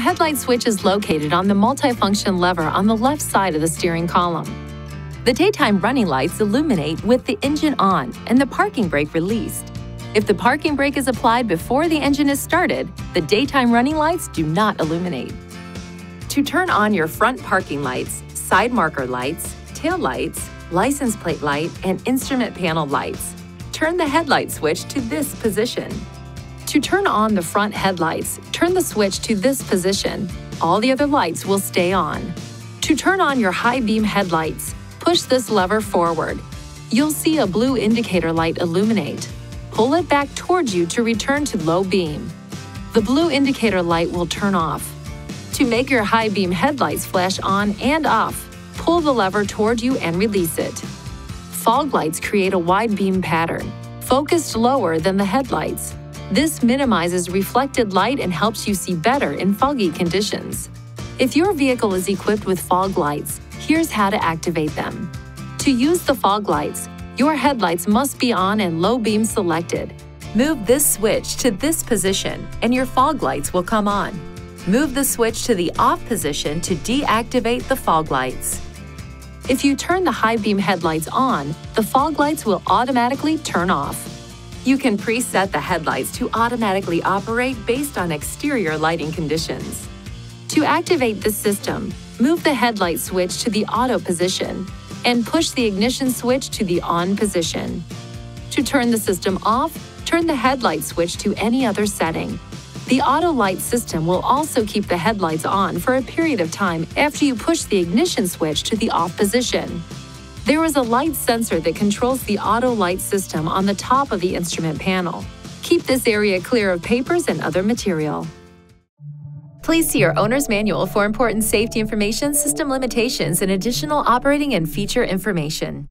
headlight switch is located on the multifunction lever on the left side of the steering column. The daytime running lights illuminate with the engine on and the parking brake released. If the parking brake is applied before the engine is started, the daytime running lights do not illuminate. To turn on your front parking lights, side marker lights, tail lights, license plate light, and instrument panel lights, turn the headlight switch to this position. To turn on the front headlights, turn the switch to this position. All the other lights will stay on. To turn on your high beam headlights, push this lever forward. You'll see a blue indicator light illuminate. Pull it back towards you to return to low beam. The blue indicator light will turn off. To make your high beam headlights flash on and off, pull the lever toward you and release it. Fog lights create a wide beam pattern, focused lower than the headlights. This minimizes reflected light and helps you see better in foggy conditions. If your vehicle is equipped with fog lights, here's how to activate them. To use the fog lights, your headlights must be on and low beam selected. Move this switch to this position and your fog lights will come on. Move the switch to the off position to deactivate the fog lights. If you turn the high beam headlights on, the fog lights will automatically turn off. You can preset the headlights to automatically operate based on exterior lighting conditions. To activate the system, move the headlight switch to the auto position and push the ignition switch to the on position. To turn the system off, turn the headlight switch to any other setting. The auto light system will also keep the headlights on for a period of time after you push the ignition switch to the off position. There is a light sensor that controls the auto light system on the top of the instrument panel. Keep this area clear of papers and other material. Please see your owner's manual for important safety information, system limitations, and additional operating and feature information.